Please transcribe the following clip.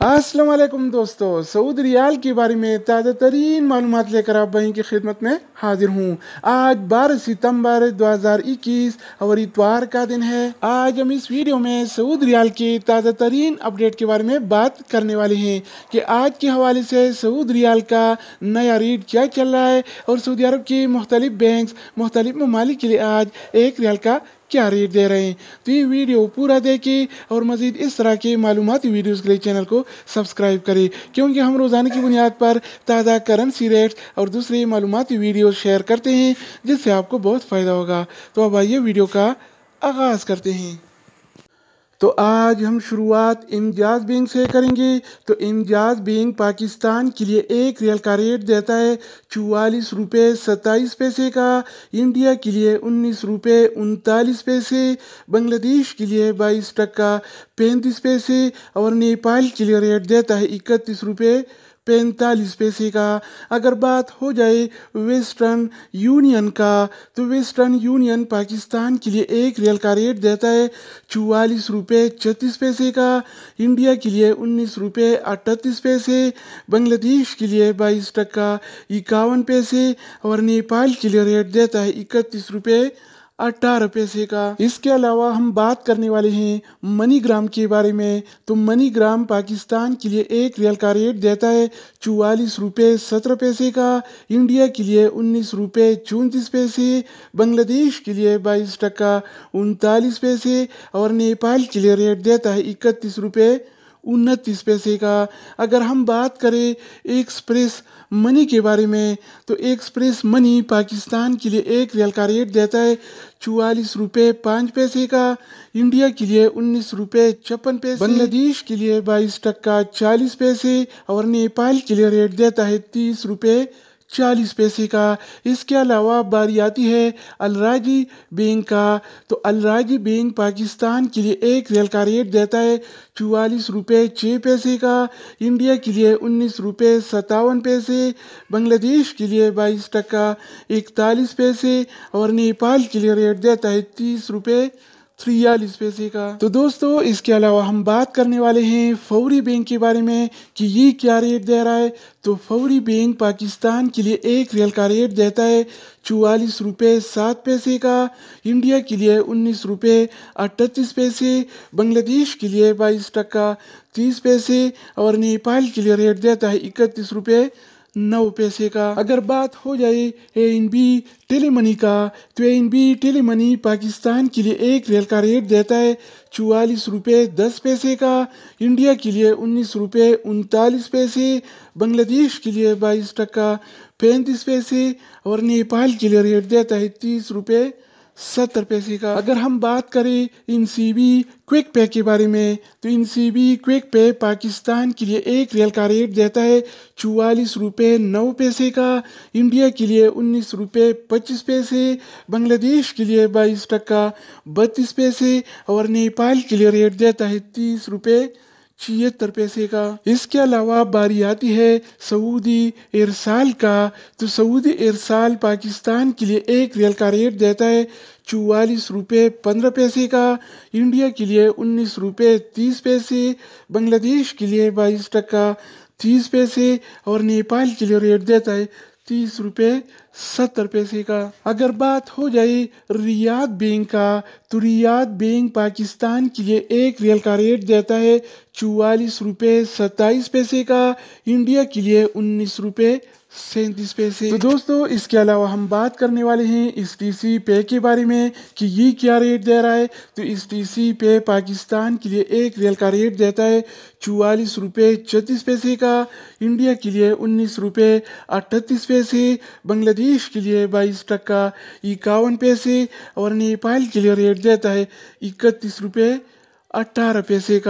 वालेकुम दोस्तों, सऊद रियाल के बारे में ताज़ा तरीन मालूम लेकर आप भाई की खिदमत में हाजिर हूँ। आज 12 सितंबर 2021 और इतवार का दिन है। आज हम इस वीडियो में सऊद रियाल के ताज़ा तरीन अपडेट के बारे में बात करने वाले हैं कि आज के हवाले से सऊद रियाल का नया रेट क्या चल रहा है, और सऊदी अरब के मुख्तलिफ़ बैंक मुख्तलिफ़ ममालिक के लिए आज एक रियाल का क्या रेट दे रहे हैं? तो ये वीडियो पूरा देखें और मज़ीद इस तरह के मालूमती वीडियोज़ के लिए चैनल को सब्सक्राइब करें क्योंकि हम रोज़ाना की बुनियाद पर ताज़ा करेंसी रेट्स और दूसरी मालूमती वीडियो शेयर करते हैं, जिससे आपको बहुत फ़ायदा होगा। तो अब आइए वीडियो का आगाज़ करते हैं। तो आज हम शुरुआत इमजाज बैंक से करेंगे। तो इमजाज बैंक पाकिस्तान के लिए एक रियल का रेट देता है चवालीस रुपये सत्ताईस पैसे का, इंडिया के लिए उन्नीस रुपये उनतालीस पैसे, बांग्लादेश के लिए बाईस टक्का पैंतीस पैसे और नेपाल के लिए रेट देता है इकतीस रुपये पैंतालीस पैसे का। अगर बात हो जाए वेस्टर्न यूनियन का तो वेस्टर्न यूनियन पाकिस्तान के लिए एक रियल का रेट देता है चौवालीस रुपये छत्तीस पैसे का। इंडिया के लिए उन्नीस रुपये अड़तीस पैसे। बांग्लादेश के लिए बाईस टका इक्यावन पैसे। और नेपाल के लिए रेट देता है इकतीस रुपये अट्ठारह पैसे का। इसके अलावा हम बात करने वाले हैं मनी ग्राम के बारे में। तो मनी ग्राम पाकिस्तान के लिए एक रियल का रेट देता है चौवालीस रुपये सत्रह पैसे का। इंडिया के लिए उन्नीस रुपये चौंतीस पैसे। बांग्लादेश के लिए बाईस टका उनतालीस पैसे। और नेपाल के लिए रेट देता है इकतीस रुपये उनतीस पैसे का। अगर हम बात करें एक्सप्रेस मनी के बारे में तो एक्सप्रेस मनी पाकिस्तान के लिए एक रियल का रेट देता है चवालीस रुपये पाँच पैसे का। इंडिया के लिए उन्नीस रुपये छप्पन पैसे। बांग्लादेश के लिए बाईस टक्का चालीस पैसे और नेपाल के लिए रेट देता है तीस रुपये चालीस पैसे का। इसके अलावा बारी आती है अलराजी बैंक का। तो अलराजी बैंक पाकिस्तान के लिए एक रियल का रेट देता है चौवालीस रुपये छः पैसे का। इंडिया के लिए उन्नीस रुपये सत्तावन पैसे। बांग्लादेश के लिए बाईस टका इकतालीस पैसे। और नेपाल के लिए रेट देता है तीस रुपये छियालीस पैसे का। तो दोस्तों, इसके अलावा हम बात करने वाले हैं फौरी बैंक के बारे में कि ये क्या रेट दे रहा है। तो फौरी बैंक पाकिस्तान के लिए एक रियल का रेट देता है चौवालीस रुपये सात पैसे का, इंडिया के लिए उन्नीस रुपये अड़तीस पैसे, बांग्लादेश के लिए बाईस टका तीस पैसे और नेपाल के लिए रेट देता है इकतीस रुपये नौ पैसे का। अगर बात हो जाए ए एन बी टेलीमनी का तो ए एन बी टेलीमनी पाकिस्तान के लिए एक रेल का रेट देता है चौवालीस रुपये दस पैसे का, इंडिया के लिए उन्नीस रुपये उनतालीस पैसे, बांग्लादेश के लिए बाईस टका पैंतीस पैसे, और नेपाल के लिए रेट देता है तीस रुपये सत्तर पैसे का। अगर हम बात करें इन सी बी क्विक पे के बारे में तो इन सी बी क्विक पे पाकिस्तान के लिए एक रियल का रेट देता है चौवालीस रुपये नौ पैसे का, इंडिया के लिए उन्नीस रुपये पच्चीस पैसे, बांग्लादेश के लिए बाईस टक्का बत्तीस पैसे, और नेपाल के लिए रेट देता है तीस रुपये छिहत्तर पैसे का इसके अलावा बारी आती है सऊदी इरसाल का। तो सऊदी इरसाल पाकिस्तान के लिए एक रियल का रेट देता है चौवालीस रुपये पंद्रह पैसे का इंडिया के लिए उन्नीस रुपये तीस पैसे। बांग्लादेश के लिए बाईस टका तीस पैसे। और नेपाल के लिए रेट देता है तीस रुपये सत्तर पैसे का। अगर बात हो जाए रियाद बैंक का तो रियाद बैंक पाकिस्तान के लिए एक रियल का रेट देता है चौवालीस रुपये सत्ताईस पैसे का। इंडिया के लिए उन्नीस रुपये सैंतीस पैसे। तो दोस्तों, इसके अलावा हम बात करने वाले हैं इस टी सी पे के बारे में कि ये क्या रेट दे रहा है। तो इस टी सी पे पाकिस्तान के लिए एक रियल का रेट देता है चौवालीस रुपये छत्तीस पैसे का। इंडिया के लिए उन्नीस रुपये अट्ठतीस पैसे। बांग्लादेश के लिए बाईस टक्का, इक्यावन पैसे और नेपाल के लिए रेट देता है इकतीस रुपये अट्ठारह पैसे का।